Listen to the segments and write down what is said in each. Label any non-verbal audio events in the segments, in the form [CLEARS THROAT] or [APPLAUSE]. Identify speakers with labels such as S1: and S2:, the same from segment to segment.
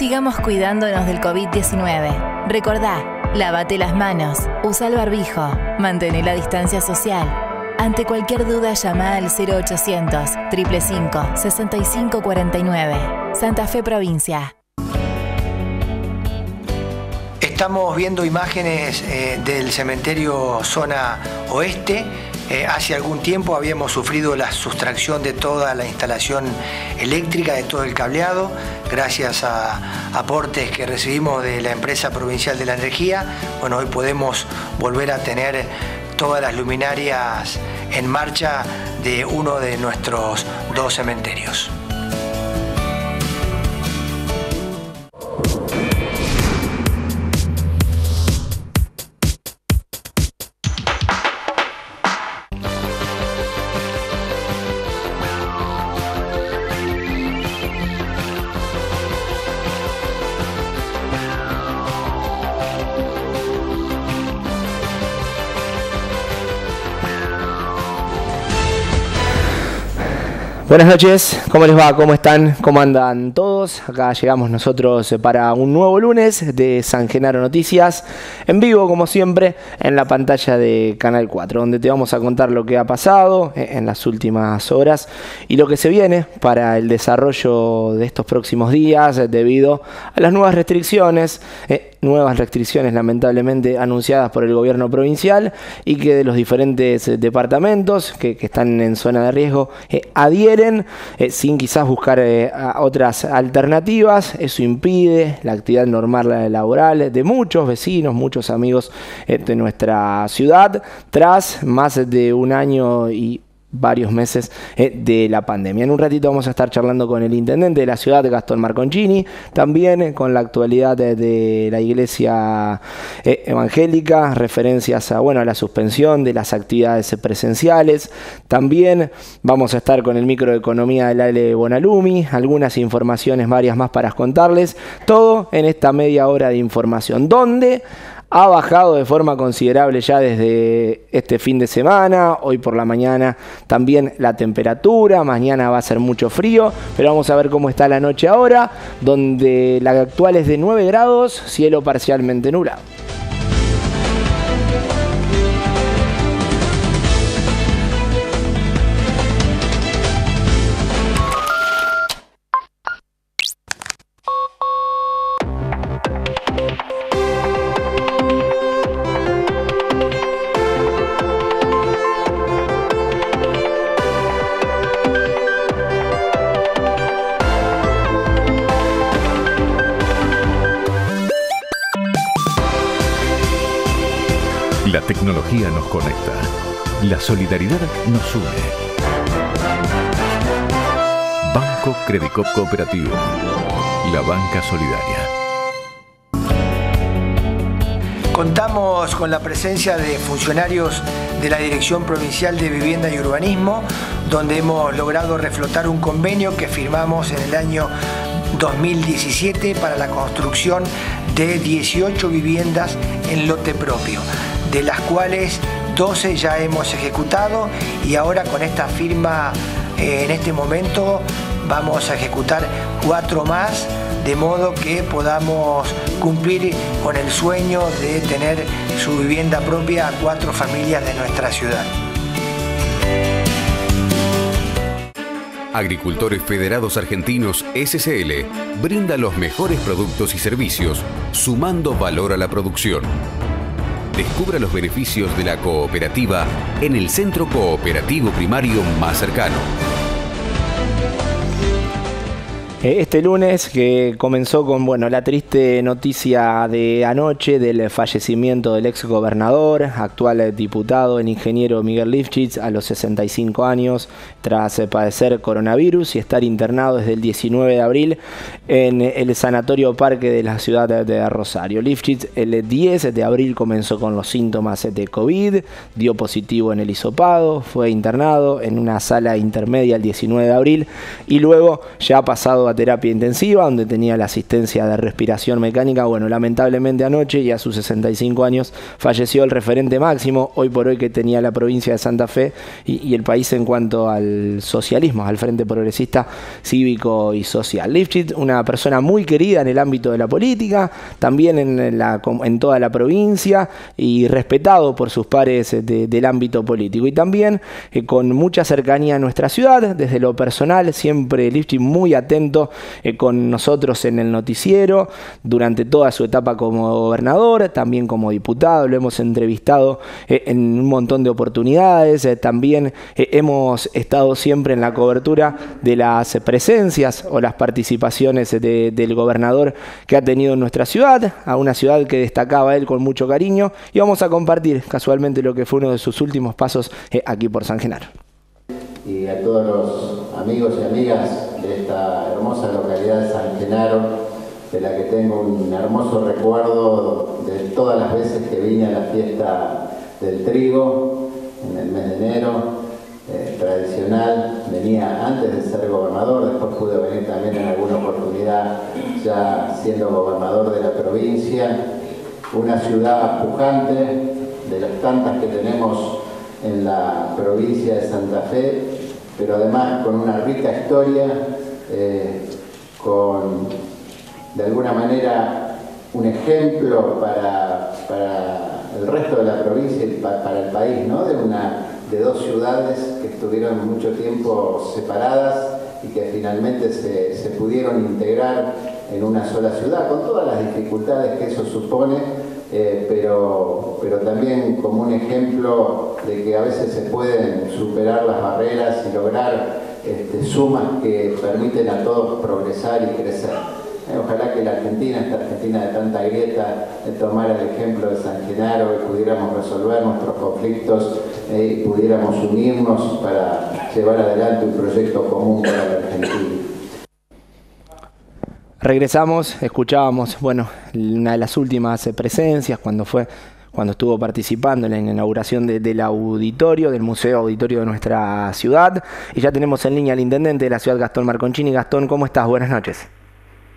S1: Sigamos cuidándonos del COVID-19. Recordá, lávate las manos, usa el barbijo, mantén la distancia social. Ante cualquier duda llama al 0800 355 6549. Santa Fe Provincia.
S2: Estamos viendo imágenes eh, del cementerio zona oeste. Eh, hace algún tiempo habíamos sufrido la sustracción de toda la instalación eléctrica, de todo el cableado, gracias a aportes que recibimos de la empresa provincial de la energía. Bueno, hoy podemos volver a tener todas las luminarias en marcha de uno de nuestros dos cementerios.
S3: Buenas noches, ¿cómo les va? ¿Cómo están? ¿Cómo andan todos? Acá llegamos nosotros para un nuevo lunes de San Genaro Noticias, en vivo como siempre en la pantalla de Canal 4, donde te vamos a contar lo que ha pasado en las últimas horas y lo que se viene para el desarrollo de estos próximos días debido a las nuevas restricciones. Eh, nuevas restricciones lamentablemente anunciadas por el gobierno provincial y que de los diferentes eh, departamentos que, están en zona de riesgo eh, adhieren eh, sin quizás buscar otras alternativas. Eso impide la actividad normal laboral de muchos vecinos, muchos amigos de nuestra ciudad, tras más de un año y varios meses eh, de la pandemia. En un ratito vamos a estar charlando con el intendente de la ciudad, Gastón Marconcini, también eh, con la actualidad de, la iglesia eh, evangélica, referencias a, bueno, a la suspensión de las actividades presenciales. También vamos a estar con el microeconomía del Ale Bonalumi, algunas informaciones varias más para contarles, todo en esta media hora de información, donde ha bajado de forma considerable ya desde este fin de semana, hoy por la mañana también la temperatura, mañana va a ser mucho frío, pero vamos a ver cómo está la noche ahora, donde la actual es de 9 grados, cielo parcialmente nublado.
S4: Tecnología nos conecta. La solidaridad nos une. Banco Credicop Cooperativo. La banca solidaria.
S2: Contamos con la presencia de funcionarios de la Dirección Provincial de Vivienda y Urbanismo, donde hemos logrado reflotar un convenio que firmamos en el año 2017 para la construcción de 18 viviendas en lote propio de las cuales 12 ya hemos ejecutado y ahora con esta firma eh, en este momento vamos a ejecutar cuatro más de modo que podamos cumplir con el sueño de tener su vivienda propia a cuatro familias de nuestra ciudad.
S4: Agricultores Federados Argentinos SCL brinda los mejores productos y servicios, sumando valor a la producción Descubra los beneficios de la cooperativa en el centro cooperativo primario más cercano.
S3: Eh, este lunes que comenzó con bueno, la triste noticia de anoche del fallecimiento del ex gobernador, actual diputado, el ingeniero Miguel Lifchitz, a los 65 años, tras padecer coronavirus y estar internado desde el 19 de abril en el Sanatorio Parque de la ciudad de Rosario. Lifchitz el 10 de abril comenzó con los síntomas de COVID, dio positivo en el hisopado, fue internado en una sala intermedia el 19 de abril y luego ya ha pasado terapia intensiva, donde tenía la asistencia de respiración mecánica. Bueno, lamentablemente anoche y a sus 65 años falleció el referente máximo, hoy por hoy que tenía la provincia de Santa Fe y, el país en cuanto al socialismo, al Frente Progresista Cívico y Social. Lifshitz, una persona muy querida en el ámbito de la política, también en, la, en toda la provincia y respetado por sus pares del ámbito político. Y también eh, con mucha cercanía a nuestra ciudad, desde lo personal, siempre Lifshitz muy atento eh, con nosotros en el noticiero durante toda su etapa como gobernador, también como diputado, lo hemos entrevistado eh, en un montón de oportunidades, también hemos estado siempre en la cobertura de las presencias o las participaciones del gobernador que ha tenido en nuestra ciudad, a una ciudad que destacaba él con mucho cariño y vamos a compartir casualmente lo que fue uno de sus últimos pasos aquí por San Genaro.
S5: Y a todos los amigos y amigas de esta hermosa localidad de San Genaro, de la que tengo un hermoso recuerdo de todas las veces que vine a la fiesta del trigo en el mes de enero, eh, tradicional, venía antes de ser gobernador, después pude venir también en alguna oportunidad ya siendo gobernador de la provincia, una ciudad pujante, de las tantas que tenemos en la provincia de Santa Fe, pero además con una rica historia, eh, con de alguna manera un ejemplo para, el resto de la provincia y para el país, ¿no? de, una, de dos ciudades que estuvieron mucho tiempo separadas y que finalmente se, se pudieron integrar en una sola ciudad, con todas las dificultades que eso supone, eh, pero, pero también como un ejemplo de que a veces se pueden superar las barreras y lograr este, sumas que permiten a todos progresar y crecer. Eh, ojalá que la Argentina, esta Argentina de tanta grieta, tomara el ejemplo de San Genaro y pudiéramos resolver nuestros conflictos eh, y pudiéramos unirnos para llevar adelante un proyecto común para la Argentina.
S3: Regresamos, escuchábamos, bueno, una de las últimas eh, presencias cuando fue cuando estuvo participando en la inauguración del auditorio, del Museo Auditorio de nuestra ciudad. Y ya tenemos en línea al intendente de la ciudad, Gastón Marconchini. Gastón, ¿cómo estás? Buenas noches.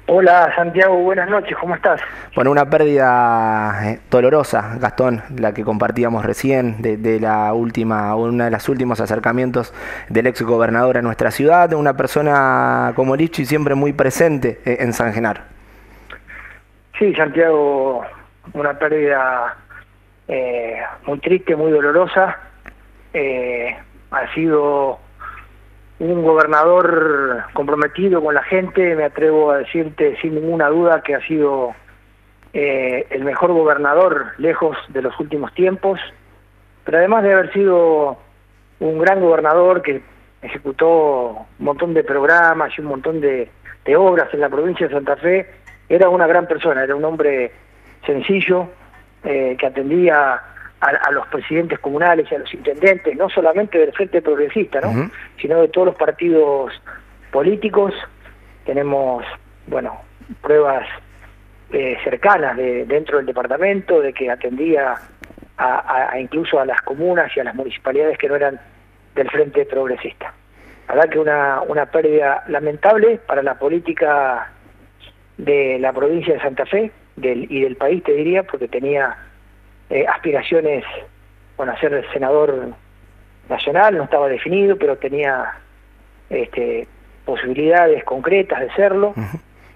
S6: Hola Santiago, buenas noches, ¿cómo estás?
S3: Bueno, una pérdida eh, dolorosa, Gastón, la que compartíamos recién, de, la última, uno de los últimos acercamientos del ex gobernador a nuestra ciudad, una persona como Lichi siempre muy presente eh, en San Genaro.
S6: Sí, Santiago, una pérdida eh, muy triste, muy dolorosa. ha sido un gobernador comprometido con la gente, me atrevo a decirte sin ninguna duda que ha sido eh, el mejor gobernador lejos de los últimos tiempos, pero además de haber sido un gran gobernador que ejecutó un montón de programas y un montón de, obras en la provincia de Santa Fe, era una gran persona, era un hombre sencillo, eh, que atendía a, los presidentes comunales y a los intendentes, no solamente del Frente Progresista, ¿no? sino de todos los partidos políticos. Tenemos, bueno, pruebas eh, cercanas de, dentro del departamento de que atendía a, incluso a las comunas y a las municipalidades que no eran del Frente Progresista. La verdad que una, una pérdida lamentable para la política de la provincia de Santa Fe del, y del país, te diría, porque tenía eh, aspiraciones, bueno, a ser senador nacional, no estaba definido, pero tenía este, posibilidades concretas de serlo.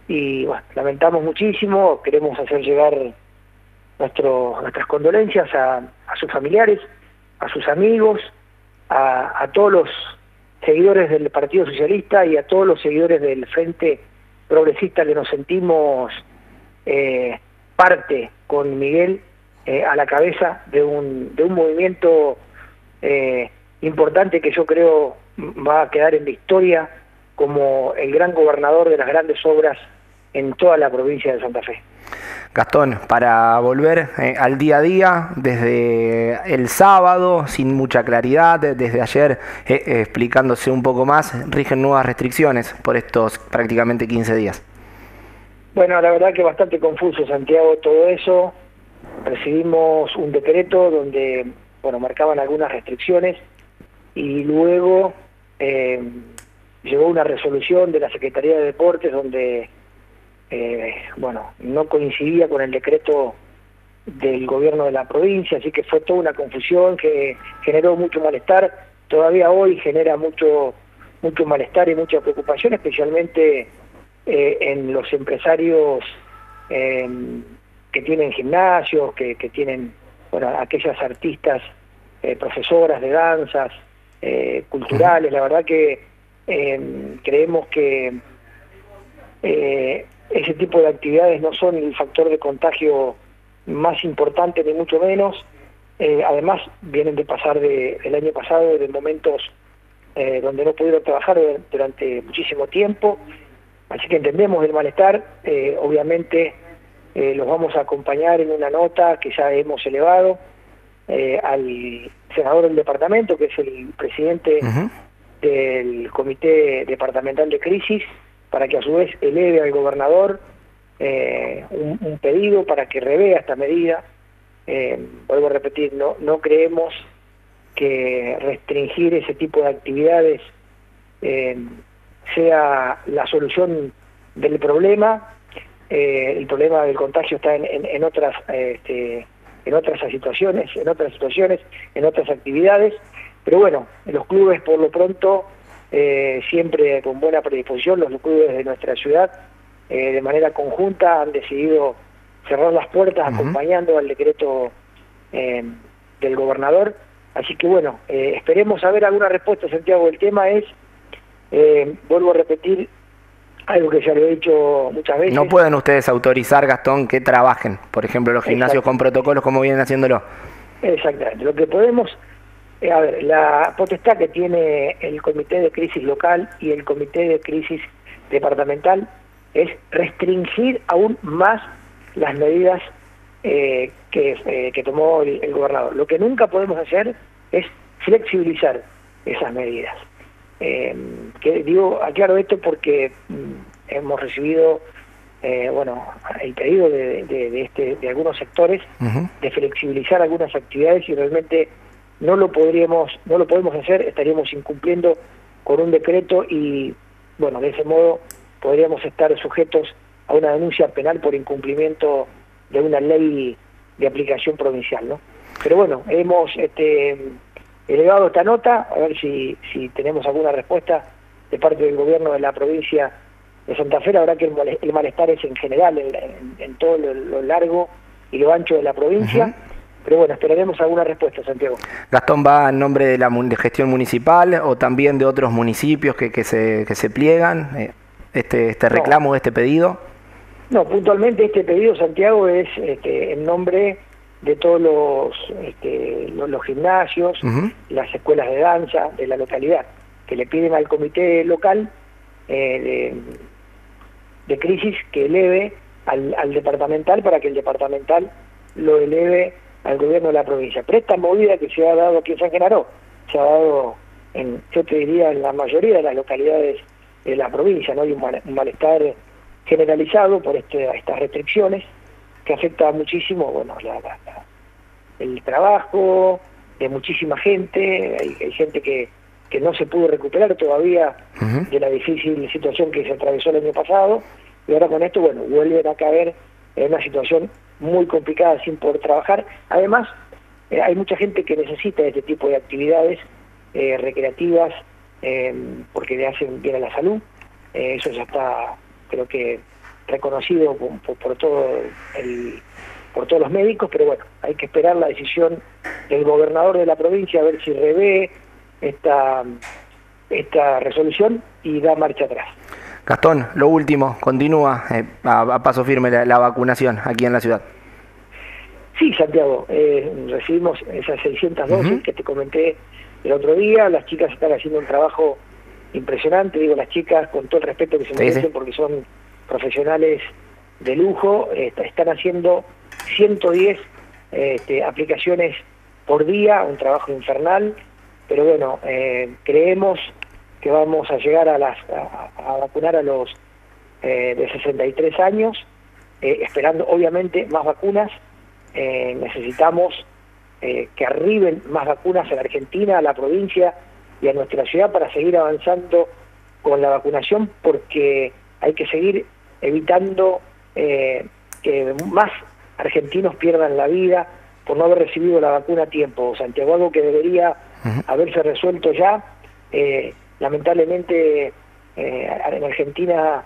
S6: Y bueno, lamentamos muchísimo, queremos hacer llegar nuestro, nuestras condolencias a, a sus familiares, a sus amigos, a, a todos los seguidores del Partido Socialista y a todos los seguidores del Frente Progresista que nos sentimos eh, parte con Miguel eh, a la cabeza de un, de un movimiento eh, importante que yo creo va a quedar en la historia como el gran gobernador de las grandes obras en toda la provincia de Santa Fe.
S3: Gastón, para volver eh, al día a día, desde el sábado, sin mucha claridad, desde ayer explicándose un poco más, rigen nuevas restricciones por estos prácticamente 15 días.
S6: Bueno, la verdad que bastante confuso, Santiago, todo eso recibimos un decreto donde bueno marcaban algunas restricciones y luego eh, llegó una resolución de la Secretaría de Deportes donde, eh, bueno, no coincidía con el decreto del gobierno de la provincia, así que fue toda una confusión que generó mucho malestar, todavía hoy genera mucho, mucho malestar y mucha preocupación, especialmente eh, en los empresarios em, que tienen gimnasios, que, tienen, bueno, aquellas artistas, eh, profesoras de danzas, culturales, la verdad que em, creemos que ese tipo de actividades no son el factor de contagio más importante ni mucho menos. Eh, además, vienen de pasar de, del año pasado de momentos eh, donde no pudieron trabajar durante muchísimo tiempo. Así que entendemos el malestar. Eh, obviamente los vamos a acompañar en una nota que ya hemos elevado al senador del departamento, que es el presidente del Comité Departamental de Crisis, para que a su vez eleve al gobernador eh, un, pedido para que revea esta medida. Eh, vuelvo a repetir, no, no creemos que restringir ese tipo de actividades eh, sea la solución del problema. El problema del contagio está en, en, otras este, en otras situaciones, en otras situaciones, en otras actividades. Pero bueno, los clubes por lo pronto, siempre con buena predisposición, los clubes de nuestra ciudad eh, de manera conjunta han decidido cerrar las puertas acompañando al decreto eh, del gobernador. Así que bueno, eh, esperemos saber alguna respuesta, Santiago. El tema es, vuelvo a repetir, algo que ya lo he dicho muchas veces.
S3: No pueden ustedes autorizar, Gastón, que trabajen, por ejemplo, los gimnasios con protocolos como vienen haciéndolo.
S6: Exactamente. Lo que podemos, a ver, la potestad que tiene el Comité de Crisis Local y el Comité de Crisis Departamental es restringir aún más las medidas eh, eh, que, tomó el, gobernador. Lo que nunca podemos hacer es flexibilizar esas medidas. Eh, que digo, aclaro esto porque mm, hemos recibido bueno el pedido de, este, de algunos sectores de flexibilizar algunas actividades y realmente no lo podríamos no lo podemos hacer estaríamos incumpliendo con un decreto y bueno de ese modo podríamos estar sujetos a una denuncia penal por incumplimiento de una ley de aplicación provincial, ¿no? Pero bueno, hemos este, elevado esta nota, a ver si, si tenemos alguna respuesta de parte del gobierno de la provincia de Santa Fe. La verdad que el, malestar es en general, en, todo lo, largo y lo ancho de la provincia. Pero bueno, esperaremos alguna respuesta, Santiago.
S3: Gastón va en nombre de la gestión municipal o también de otros municipios que, que, se, que se pliegan. Eh, este, este reclamo, este pedido?
S6: No, puntualmente este pedido, Santiago, es este, en nombre de todos los, este, los, gimnasios, las escuelas de danza de la localidad, que le piden al comité local eh, de, crisis que eleve al, al, departamental para que el departamental lo eleve al gobierno de la provincia. Pero esta movida que se ha dado aquí en San Genaro, se ha dado, en, yo te diría, en la mayoría de las localidades en la provincia, ¿no? Hay un, malestar generalizado por este, estas restricciones que afecta muchísimo, bueno, el trabajo de muchísima gente, hay, gente que, que no se pudo recuperar todavía de la difícil situación que se atravesó el año pasado, y ahora con esto, bueno, vuelven a caer en una situación muy complicada sin poder trabajar. Además, eh, hay mucha gente que necesita este tipo de actividades eh, recreativas eh, porque le hacen bien a la salud. Eh, eso ya está, creo que, reconocido por, todo el, por todos los médicos, pero bueno, hay que esperar la decisión del gobernador de la provincia a ver si revé esta, esta resolución y da marcha atrás.
S3: Gastón, lo último, continúa eh, a, paso firme la, vacunación aquí en la ciudad.
S6: Sí, Santiago, recibimos esas 600 dosis que te comenté el otro día, las chicas están haciendo un trabajo impresionante, digo las chicas con todo el respeto que se merecen porque son profesionales de lujo, están haciendo 110 este, aplicaciones por día, un trabajo infernal, pero bueno, eh, creemos que vamos a llegar a, las, a, vacunar a los eh, de 63 años, eh, esperando obviamente más vacunas, necesitamos eh, que arriben más vacunas a la Argentina, a la provincia y a nuestra ciudad para seguir avanzando con la vacunación porque hay que seguir evitando eh, que más argentinos pierdan la vida por no haber recibido la vacuna a tiempo. Santiago, algo que debería haberse resuelto ya. Eh, lamentablemente eh, en Argentina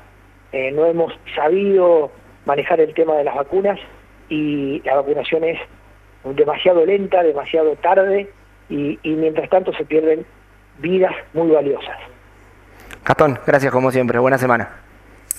S6: no hemos sabido manejar el tema de las vacunas y la vacunación es demasiado lenta, demasiado tarde y, y mientras tanto se pierden vidas muy valiosas.
S3: Gastón, gracias como siempre, buena semana.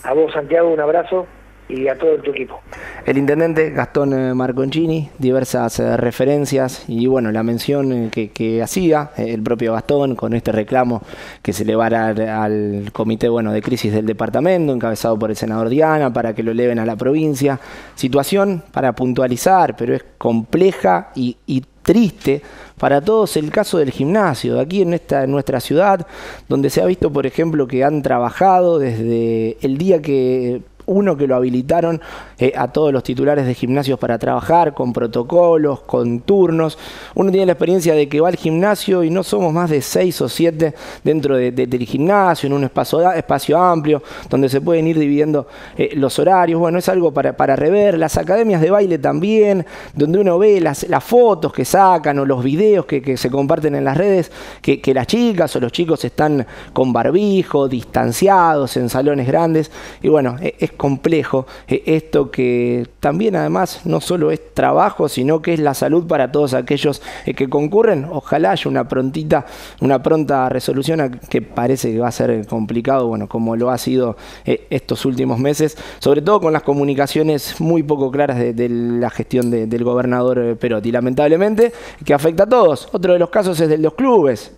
S6: A vos Santiago, un abrazo y a todo tu equipo.
S3: El intendente Gastón eh, Marconcini, diversas eh, referencias y bueno, la mención eh, que, hacía el propio Gastón con este reclamo que se le va al comité bueno, de crisis del departamento, encabezado por el senador Diana, para que lo eleven a la provincia. Situación para puntualizar, pero es compleja y, y triste para todos el caso del gimnasio, aquí en, esta, en nuestra ciudad, donde se ha visto, por ejemplo, que han trabajado desde el día que uno que lo habilitaron eh, a todos los titulares de gimnasios para trabajar, con protocolos, con turnos. Uno tiene la experiencia de que va al gimnasio y no somos más de seis o siete dentro del gimnasio, en un espacio, amplio, donde se pueden ir dividiendo eh, los horarios. Bueno, es algo para, rever. Las academias de baile también, donde uno ve las, fotos que sacan o los videos que, se comparten en las redes, que, que las chicas o los chicos están con barbijo, distanciados en salones grandes. Y bueno, e, complejo eh, esto que también además no solo es trabajo, sino que es la salud para todos aquellos eh, que concurren. Ojalá haya una prontita, una pronta resolución que parece que va a ser complicado, bueno, como lo ha sido eh, estos últimos meses, sobre todo con las comunicaciones muy poco claras de, la gestión del gobernador Perotti, lamentablemente, que afecta a todos. Otro de los casos es de los clubes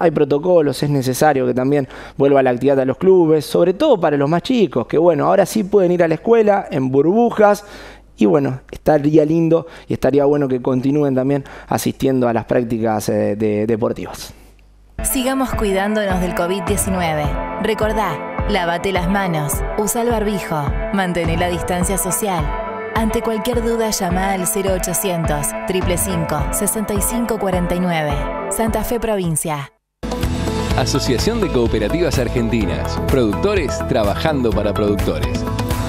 S3: hay protocolos, es necesario que también vuelva la actividad a los clubes, sobre todo para los más chicos, que bueno, ahora sí pueden ir a la escuela en burbujas y bueno, estaría lindo y estaría bueno que continúen también asistiendo a las prácticas eh, deportivas.
S1: Sigamos cuidándonos del COVID-19. Recordá, lávate las manos, usa el barbijo, mantén la distancia social. Ante cualquier duda llama al 0800 355 6549. Santa Fe Provincia.
S7: Asociación de Cooperativas Argentinas. Productores trabajando para productores.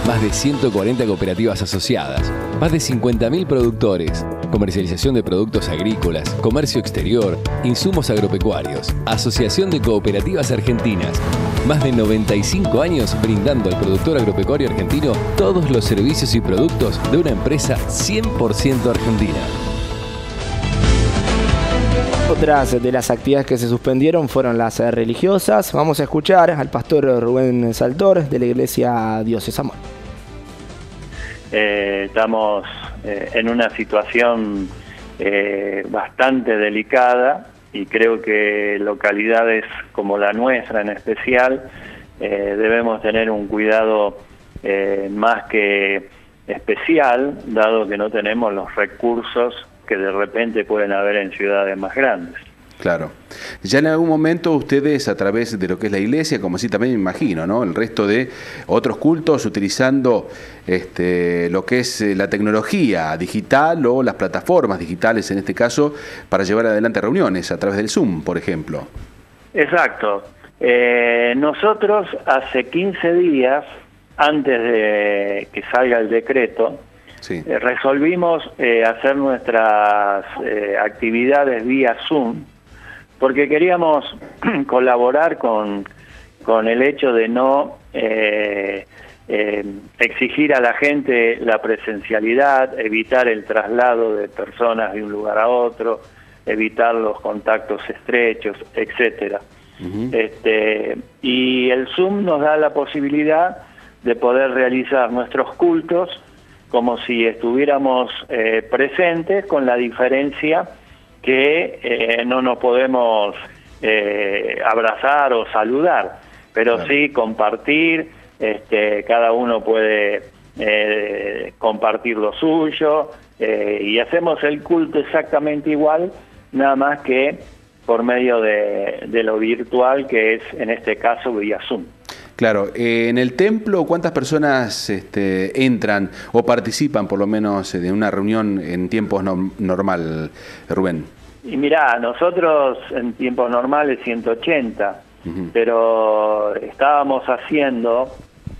S7: Más de 140 cooperativas asociadas. Más de 50.000 productores. Comercialización de productos agrícolas, comercio exterior, insumos agropecuarios. Asociación de Cooperativas Argentinas. Más de 95 años brindando al productor agropecuario argentino todos los servicios y productos de una empresa 100% argentina.
S3: Otras de las actividades que se suspendieron fueron las eh, religiosas. Vamos a escuchar al pastor Rubén Saltor de la iglesia Dioses Amor.
S8: Eh, estamos eh, en una situación bastante delicada y creo que localidades como la nuestra en especial debemos tener un cuidado más que especial, dado que no tenemos los recursos que de repente pueden haber en ciudades más grandes.
S9: Claro. Ya en algún momento ustedes, a través de lo que es la iglesia, como así también me imagino, ¿no? El resto de otros cultos utilizando este, lo que es eh, la tecnología digital o las plataformas digitales, en este caso, para llevar adelante reuniones a través del Zoom, por ejemplo.
S8: Exacto. Eh, nosotros hace 15 días, antes de que salga el decreto, eh, resolvimos eh, hacer nuestras eh, actividades vía Zoom porque queríamos [CLEARS THROAT] colaborar con, con el hecho de no exigir a la gente la presencialidad, evitar el traslado de personas de un lugar a otro, evitar los contactos estrechos, etcétera. este, y el Zoom nos da la posibilidad de poder realizar nuestros cultos como si estuviéramos eh, presentes, con la diferencia que eh, no nos podemos eh, abrazar o saludar, pero sí compartir, este, cada uno puede compartir lo suyo y hacemos el culto exactamente igual, nada más que por medio de, de lo virtual que es en este caso vía Zoom.
S9: Claro, eh, en el templo, ¿cuántas personas este, entran o participan por lo menos de una reunión en tiempos normal, Rubén?
S8: Y mirá, nosotros en tiempos normales 180, pero estábamos haciendo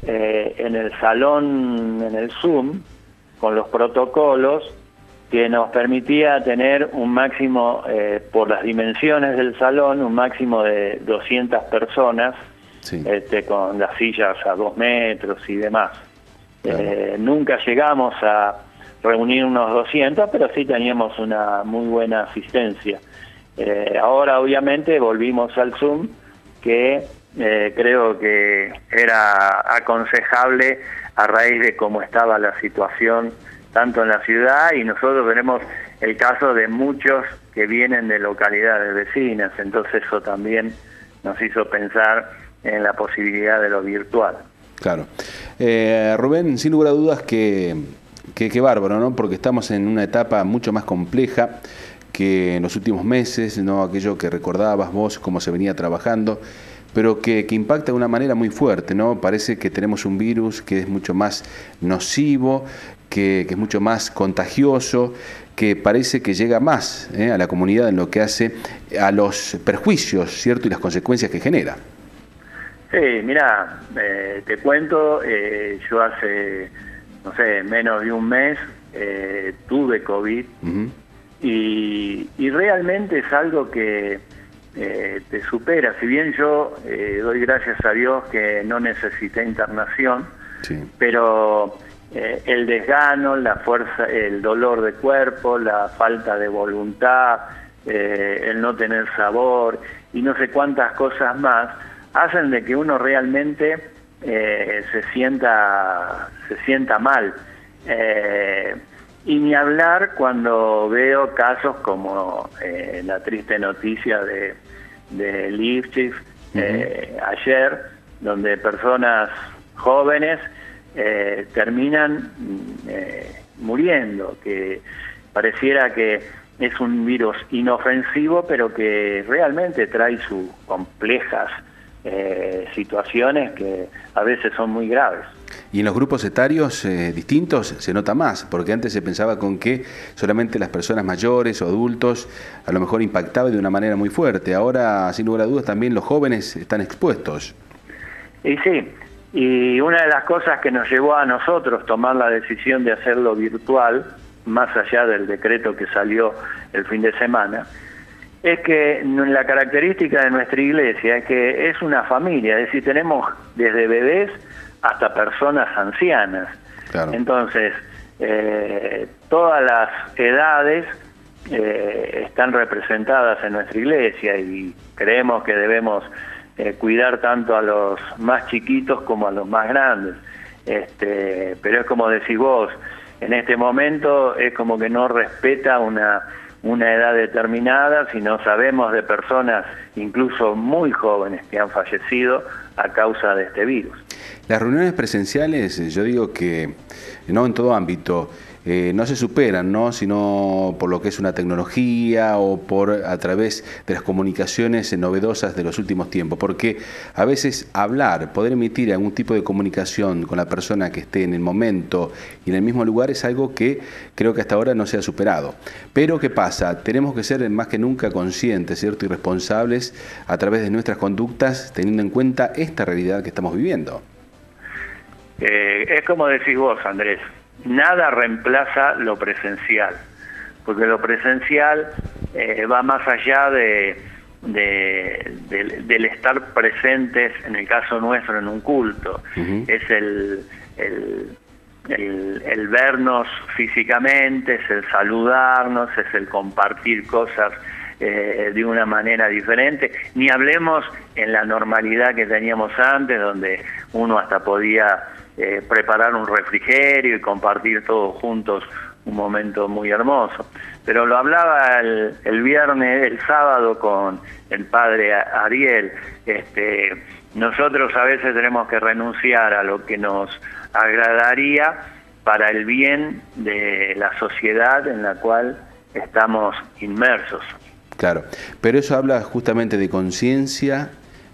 S8: eh, en el salón, en el Zoom, con los protocolos que nos permitía tener un máximo, eh, por las dimensiones del salón, un máximo de 200 personas, este, con las sillas a dos metros y demás. Eh, nunca llegamos a reunir unos 200, pero sí teníamos una muy buena asistencia. Eh, ahora obviamente volvimos al Zoom, que eh, creo que era aconsejable a raíz de cómo estaba la situación tanto en la ciudad y nosotros tenemos el caso de muchos que vienen de localidades vecinas, entonces eso también nos hizo pensar en la posibilidad de lo virtual.
S9: Claro. Eh, Rubén, sin lugar a dudas que, que, bárbaro, ¿no? Porque estamos en una etapa mucho más compleja que en los últimos meses, ¿no? Aquello que recordabas vos, cómo se venía trabajando, pero que, impacta de una manera muy fuerte, ¿no? Parece que tenemos un virus que es mucho más nocivo, que, es mucho más contagioso, que parece que llega más ¿eh? a la comunidad en lo que hace a los perjuicios, ¿cierto? Y las consecuencias que genera.
S8: Sí, mira, eh, te cuento, eh, yo hace, no sé, menos de un mes eh, tuve COVID. Y, y, realmente es algo que te supera. Si bien yo doy gracias a Dios que no necesité internación, pero el desgano, la fuerza, el dolor de cuerpo, la falta de voluntad, el no tener sabor y no sé cuántas cosas más, hacen de que uno realmente eh, se sienta se sienta mal. Eh, y ni hablar cuando veo casos como eh, la triste noticia de, de Lipschitz ayer donde personas jóvenes terminan muriendo que pareciera que es un virus inofensivo pero que realmente trae sus complejas eh, situaciones que a veces son muy graves.
S9: Y en los grupos etarios eh, distintos se nota más, porque antes se pensaba con que solamente las personas mayores o adultos a lo mejor impactaba de una manera muy fuerte. Ahora, sin lugar a dudas, también los jóvenes están expuestos.
S8: Y sí, y una de las cosas que nos llevó a nosotros tomar la decisión de hacerlo virtual, más allá del decreto que salió el fin de semana, es que la característica de nuestra iglesia es que es una familia, es decir, tenemos desde bebés hasta personas ancianas. Entonces, eh, todas las edades eh, están representadas en nuestra iglesia y creemos que debemos eh, cuidar tanto a los más chiquitos como a los más grandes. Este, pero es como decís vos, en este momento es como que no respeta una una edad determinada, sino sabemos de personas incluso muy jóvenes que han fallecido a causa de este virus.
S9: Las reuniones presenciales, yo digo que no en todo ámbito, eh, no se superan, ¿no? sino por lo que es una tecnología o por a través de las comunicaciones novedosas de los últimos tiempos, porque a veces hablar, poder emitir algún tipo de comunicación con la persona que esté en el momento y en el mismo lugar es algo que creo que hasta ahora no se ha superado. Pero ¿qué pasa? Tenemos que ser más que nunca conscientes, ¿cierto? y responsables a través de nuestras conductas, teniendo en cuenta esta realidad que estamos viviendo.
S8: Eh, es como decís vos, Andrés, nada reemplaza lo presencial, porque lo presencial eh, va más allá de, del estar presentes, en el caso nuestro, en un culto. Es el, el, vernos físicamente, es el saludarnos, es el compartir cosas eh, de una manera diferente. Ni hablemos en la normalidad que teníamos antes, donde uno hasta podía eh, preparar un refrigerio y compartir todos juntos un momento muy hermoso. Pero lo hablaba el, viernes, el sábado con el padre Ariel. Este, nosotros a veces tenemos que renunciar a lo que nos agradaría para el bien de la sociedad en la cual estamos inmersos.
S9: Claro, pero eso habla justamente de conciencia,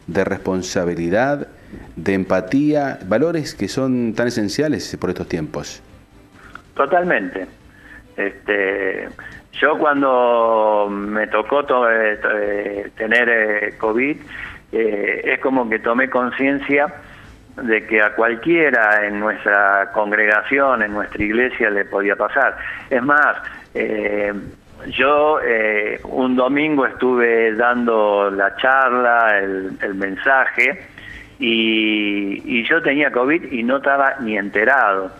S9: de responsabilidad de empatía, valores que son tan esenciales por estos tiempos.
S8: Totalmente. Este, yo cuando me tocó eh, eh, tener eh, COVID, es como que tomé conciencia de que a cualquiera en nuestra congregación, en nuestra iglesia le podía pasar. Es más, yo un domingo estuve dando la charla, el, mensaje, y, yo tenía COVID y no estaba ni enterado.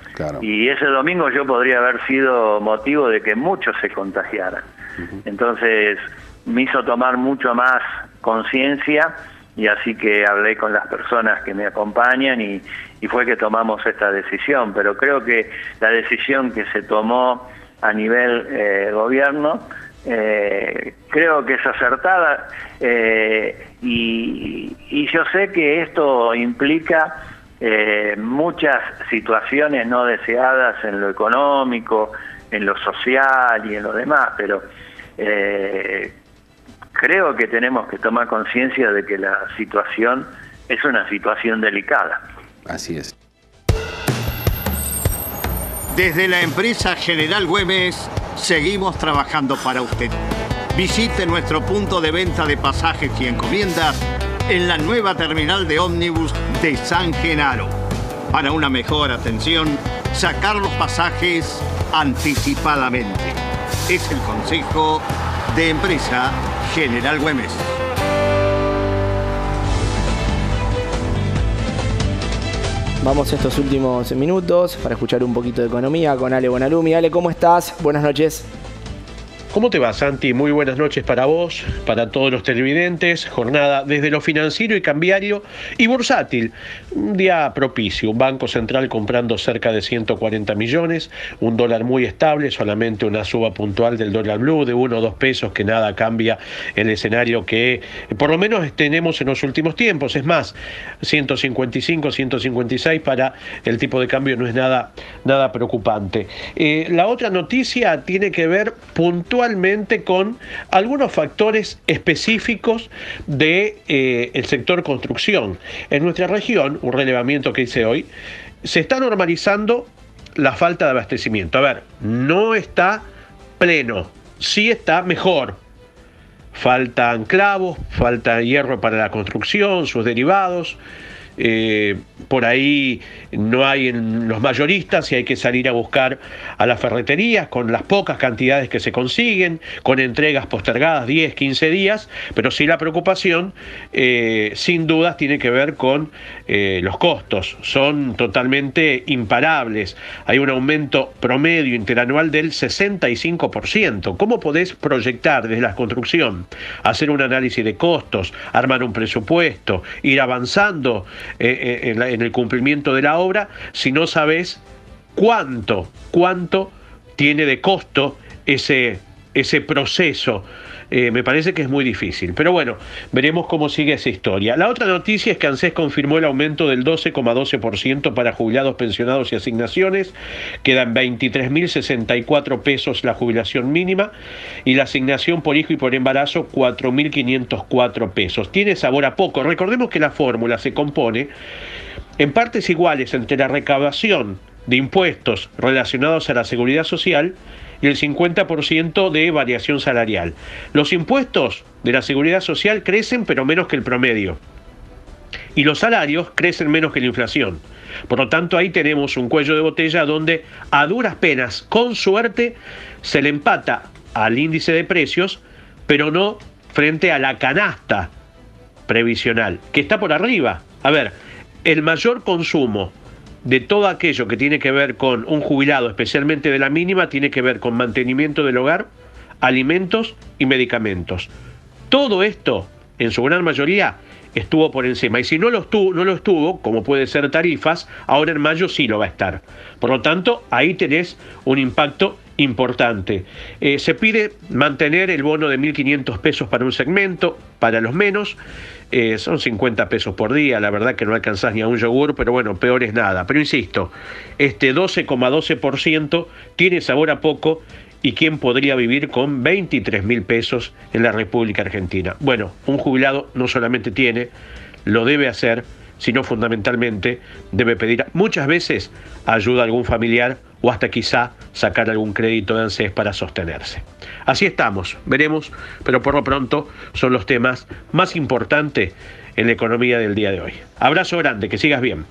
S8: Y ese domingo yo podría haber sido motivo de que muchos se contagiaran. Entonces me hizo tomar mucho más conciencia y así que hablé con las personas que me acompañan y, fue que tomamos esta decisión. Pero creo que la decisión que se tomó a nivel eh, gobierno eh, creo que es acertada eh, y, y, yo sé que esto implica muchas situaciones no deseadas en lo económico, en lo social y en lo demás, pero creo que tenemos que tomar conciencia de que la situación es una situación delicada.
S9: Así es.
S10: Desde la empresa General Güemes seguimos trabajando para usted. Visite nuestro punto de venta de pasajes y encomiendas en la nueva terminal de ómnibus de San Genaro. Para una mejor atención, sacar los pasajes anticipadamente. Es el consejo de empresa General Güemes.
S3: Vamos estos últimos minutos para escuchar un poquito de economía con Ale Bonalumi. Ale, ¿cómo estás? Buenas noches.
S11: ¿Cómo te va, Santi? Muy buenas noches para vos, para todos los televidentes. Jornada desde lo financiero y cambiario y bursátil. Un día propicio. Un banco central comprando cerca de 140 millones. Un dólar muy estable, solamente una suba puntual del dólar blue de uno o dos pesos, que nada cambia el escenario que por lo menos tenemos en los últimos tiempos. Es más, 155, 156 para el tipo de cambio no es nada, nada preocupante. Eh, la otra noticia tiene que ver puntual con algunos factores específicos del de, eh, sector construcción. En nuestra región, un relevamiento que hice hoy, se está normalizando la falta de abastecimiento. A ver, no está pleno, sí está mejor. Faltan clavos, falta hierro para la construcción, sus derivados. Eh, por ahí no hay en los mayoristas y hay que salir a buscar a las ferreterías con las pocas cantidades que se consiguen, con entregas postergadas 10, 15 días, pero sí la preocupación eh, sin dudas tiene que ver con eh, los costos, son totalmente imparables, hay un aumento promedio interanual del 65%. ¿Cómo podés proyectar desde la construcción, hacer un análisis de costos, armar un presupuesto, ir avanzando? Eh, eh, en, el cumplimiento de la obra si no sabes cuánto, cuánto tiene de costo ese, ese proceso. Eh, me parece que es muy difícil. Pero bueno, veremos cómo sigue esa historia. La otra noticia es que ANSES confirmó el aumento del 12,12% para jubilados, pensionados y asignaciones. Quedan 23.064 pesos la jubilación mínima y la asignación por hijo y por embarazo 4.504 pesos. Tiene sabor a poco. Recordemos que la fórmula se compone en partes iguales entre la recaudación de impuestos relacionados a la seguridad social y el 50% de variación salarial. Los impuestos de la seguridad social crecen pero menos que el promedio. Y los salarios crecen menos que la inflación. Por lo tanto, ahí tenemos un cuello de botella donde a duras penas, con suerte, se le empata al índice de precios, pero no frente a la canasta previsional, que está por arriba. A ver, el mayor consumo de todo aquello que tiene que ver con un jubilado, especialmente de la mínima, tiene que ver con mantenimiento del hogar, alimentos y medicamentos. Todo esto, en su gran mayoría, estuvo por encima. Y si no lo estuvo, no lo estuvo, como puede ser tarifas, ahora en mayo sí lo va a estar. Por lo tanto, ahí tenés un impacto importante. Eh, se pide mantener el bono de 1.500 pesos para un segmento, para los menos. Eh, son 50 pesos por día, la verdad que no alcanzás ni a un yogur, pero bueno, peor es nada. Pero insisto, este 12,12% tiene sabor a poco y quién podría vivir con 23 mil pesos en la República Argentina. Bueno, un jubilado no solamente tiene, lo debe hacer, sino fundamentalmente debe pedir muchas veces ayuda a algún familiar o hasta quizá sacar algún crédito de ANSES para sostenerse. Así estamos, veremos, pero por lo pronto son los temas más importantes en la economía del día de hoy. Abrazo grande, que sigas bien.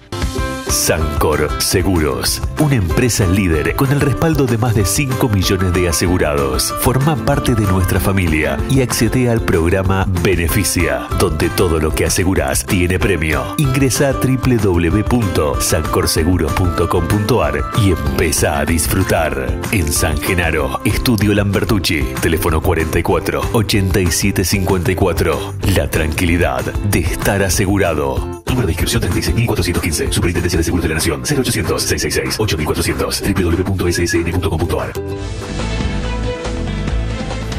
S12: Sancor Seguros, una empresa líder con el respaldo de más de 5 millones de asegurados. Forma parte de nuestra familia y accede al programa Beneficia, donde todo lo que aseguras tiene premio. Ingresa a www.sancorseguros.com.ar y empieza a disfrutar. En San Genaro, Estudio Lambertucci, teléfono 44 87 54. La tranquilidad de estar asegurado. Número de inscripción 36.415. Superintendencia de Seguros de la Nación. 0800-666-8400. www.ssn.com.ar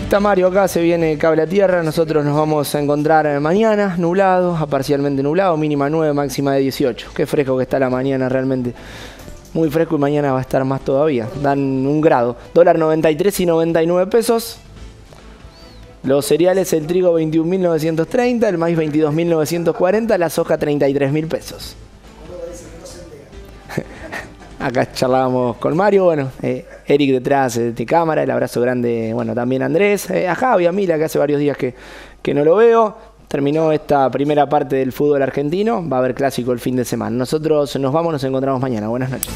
S3: Está Mario acá, se viene cable a tierra. Nosotros nos vamos a encontrar mañana, nublado, a parcialmente nublado, mínima 9, máxima de 18. Qué fresco que está la mañana realmente. Muy fresco y mañana va a estar más todavía. Dan un grado. Dólar 93 y 99 pesos. Los cereales, el trigo 21.930, el maíz 22.940, la soja 33.000 pesos. Acá charlábamos con Mario, bueno, eh, Eric detrás de cámara, el abrazo grande, bueno, también a Andrés, eh, a Javi, a Mila, que hace varios días que, que no lo veo. Terminó esta primera parte del fútbol argentino, va a haber clásico el fin de semana. Nosotros nos vamos, nos encontramos mañana. Buenas noches.